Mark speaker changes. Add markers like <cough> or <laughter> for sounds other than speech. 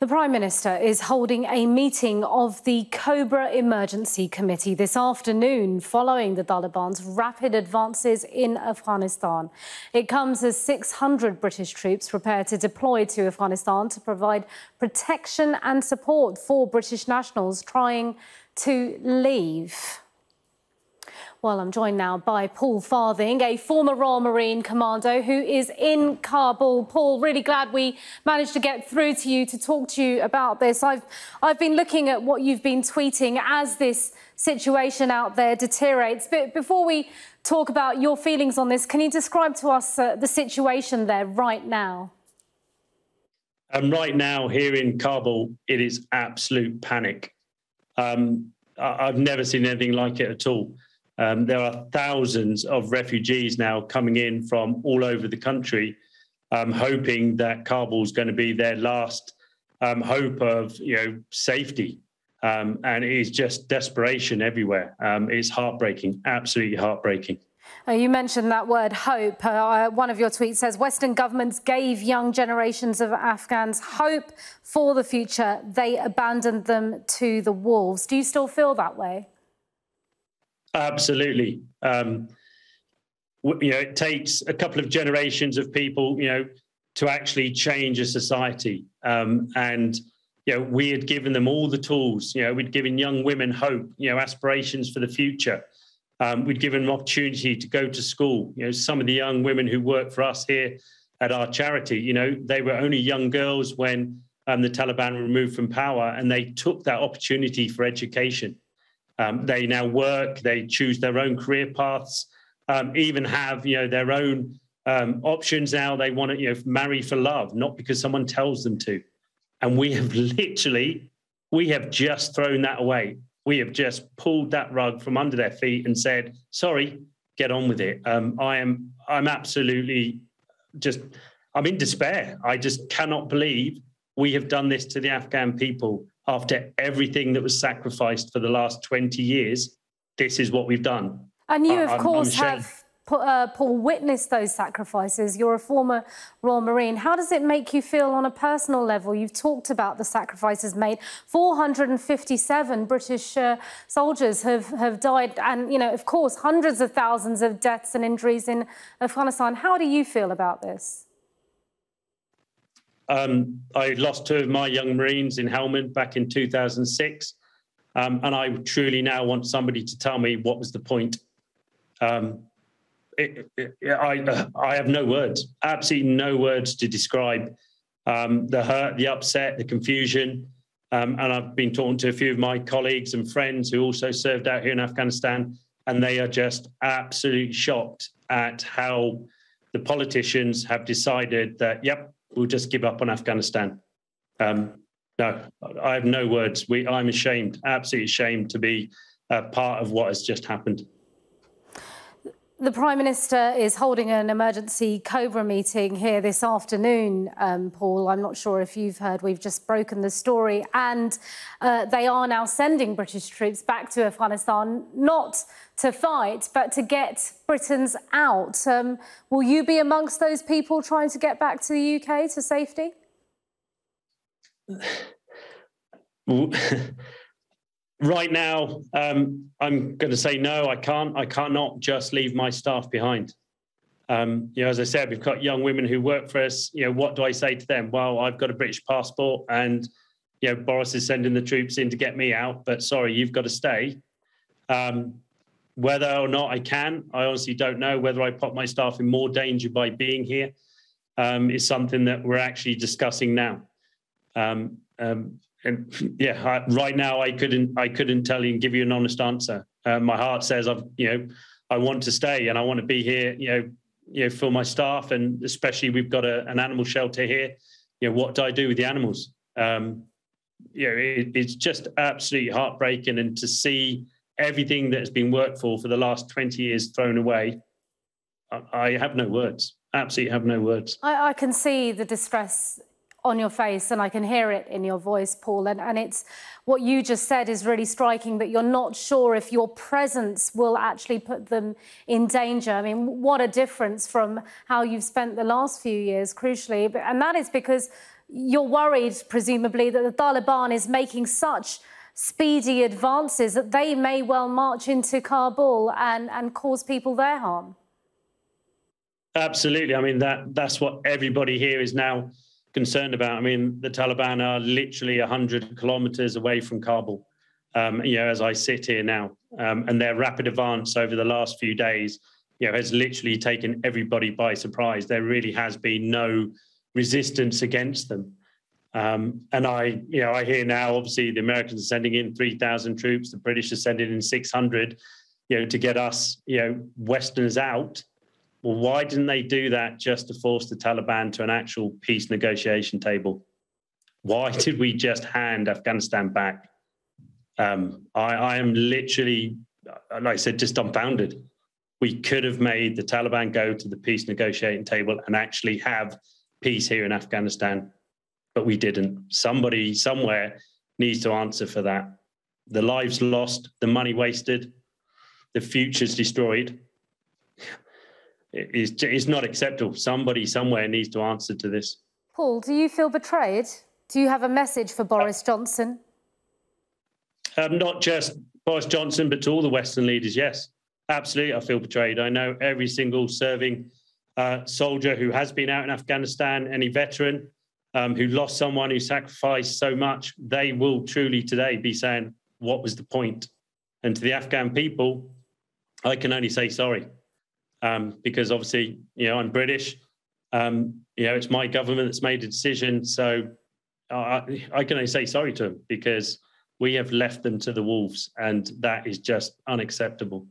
Speaker 1: The Prime Minister is holding a meeting of the Cobra Emergency Committee this afternoon following the Taliban's rapid advances in Afghanistan. It comes as 600 British troops prepare to deploy to Afghanistan to provide protection and support for British nationals trying to leave. Well, I'm joined now by Paul Farthing, a former Royal Marine Commando who is in Kabul. Paul, really glad we managed to get through to you to talk to you about this. I've, I've been looking at what you've been tweeting as this situation out there deteriorates. But before we talk about your feelings on this, can you describe to us uh, the situation there right now?
Speaker 2: Um, right now, here in Kabul, it is absolute panic. Um, I've never seen anything like it at all. Um, there are thousands of refugees now coming in from all over the country, um, hoping that Kabul is going to be their last um, hope of you know safety. Um, and it is just desperation everywhere. Um, it's heartbreaking, absolutely heartbreaking.
Speaker 1: Uh, you mentioned that word hope. Uh, one of your tweets says Western governments gave young generations of Afghans hope for the future. They abandoned them to the wolves. Do you still feel that way?
Speaker 2: Absolutely. Um, you know, it takes a couple of generations of people, you know, to actually change a society. Um, and you know, we had given them all the tools. You know, we'd given young women hope, you know, aspirations for the future. Um, we'd given them opportunity to go to school. You know, some of the young women who work for us here at our charity, you know, they were only young girls when um, the Taliban were removed from power, and they took that opportunity for education. Um, they now work, they choose their own career paths, um, even have you know their own um, options now. They want to you know marry for love, not because someone tells them to. And we have <laughs> literally, we have just thrown that away. We have just pulled that rug from under their feet and said, "Sorry, get on with it." Um, I am, I'm absolutely just, I'm in despair. I just cannot believe we have done this to the Afghan people after everything that was sacrificed for the last 20 years, this is what we've done.
Speaker 1: And you, of I'm, course, I'm have uh, Paul witnessed those sacrifices. You're a former Royal Marine. How does it make you feel on a personal level? You've talked about the sacrifices made. 457 British uh, soldiers have, have died, and you know, of course, hundreds of thousands of deaths and injuries in Afghanistan. How do you feel about this?
Speaker 2: Um, I lost two of my young Marines in Helmand back in 2006. Um, and I truly now want somebody to tell me what was the point. Um, it, it, I, I have no words, absolutely no words to describe um, the hurt, the upset, the confusion. Um, and I've been talking to a few of my colleagues and friends who also served out here in Afghanistan, and they are just absolutely shocked at how the politicians have decided that, yep, we'll just give up on Afghanistan. Um, no, I have no words. We, I'm ashamed, absolutely ashamed to be a part of what has just happened.
Speaker 1: The Prime Minister is holding an emergency COBRA meeting here this afternoon, um, Paul. I'm not sure if you've heard, we've just broken the story. And uh, they are now sending British troops back to Afghanistan, not to fight, but to get Britons out. Um, will you be amongst those people trying to get back to the UK to safety? <laughs>
Speaker 2: right now, um, I'm going to say no. I can't. I cannot just leave my staff behind. Um, you know, as I said, we've got young women who work for us. You know, what do I say to them? Well, I've got a British passport, and you know, Boris is sending the troops in to get me out. But sorry, you've got to stay. Um, whether or not I can, I honestly don't know. Whether I put my staff in more danger by being here um, is something that we're actually discussing now. Um, um, and <laughs> yeah, I, right now I couldn't I couldn't tell you and give you an honest answer. Uh, my heart says I've you know I want to stay and I want to be here. You know you know for my staff and especially we've got a, an animal shelter here. You know what do I do with the animals? Um, you know it, it's just absolutely heartbreaking and to see everything that has been worked for for the last 20 years thrown away. I, have no words. Absolutely have no words.
Speaker 1: I, I can see the distress on your face and I can hear it in your voice, Paul. And, and it's what you just said is really striking that you're not sure if your presence will actually put them in danger. I mean, what a difference from how you've spent the last few years, crucially. And that is because you're worried, presumably, that the Taliban is making such speedy advances that they may well march into Kabul and, and cause people their harm.
Speaker 2: Absolutely. I mean, that that's what everybody here is now concerned about. I mean, the Taliban are literally 100 kilometers away from Kabul, um, you know, as I sit here now. Um, and their rapid advance over the last few days, you know, has literally taken everybody by surprise. There really has been no resistance against them. Um, and I, you know, I hear now, obviously, the Americans are sending in 3,000 troops, the British are sending in 600, you know, to get us, you know, Westerners out. Well, why didn't they do that just to force the Taliban to an actual peace negotiation table? Why did we just hand Afghanistan back? Um, I, I am literally, like I said, just dumbfounded. We could have made the Taliban go to the peace negotiating table and actually have peace here in Afghanistan but we didn't. Somebody somewhere needs to answer for that. The lives lost, the money wasted, the futures destroyed. It's not acceptable. Somebody somewhere needs to answer to this.
Speaker 1: Paul, do you feel betrayed? Do you have a message for Boris Johnson?
Speaker 2: Um, not just Boris Johnson, but to all the Western leaders, yes. Absolutely, I feel betrayed. I know every single serving uh, soldier who has been out in Afghanistan, any veteran, um, who lost someone who sacrificed so much, they will truly today be saying, What was the point? And to the Afghan people, I can only say sorry. Um, because obviously, you know, I'm British. Um, you know, it's my government that's made a decision. So I, I can only say sorry to them because we have left them to the wolves, and that is just unacceptable.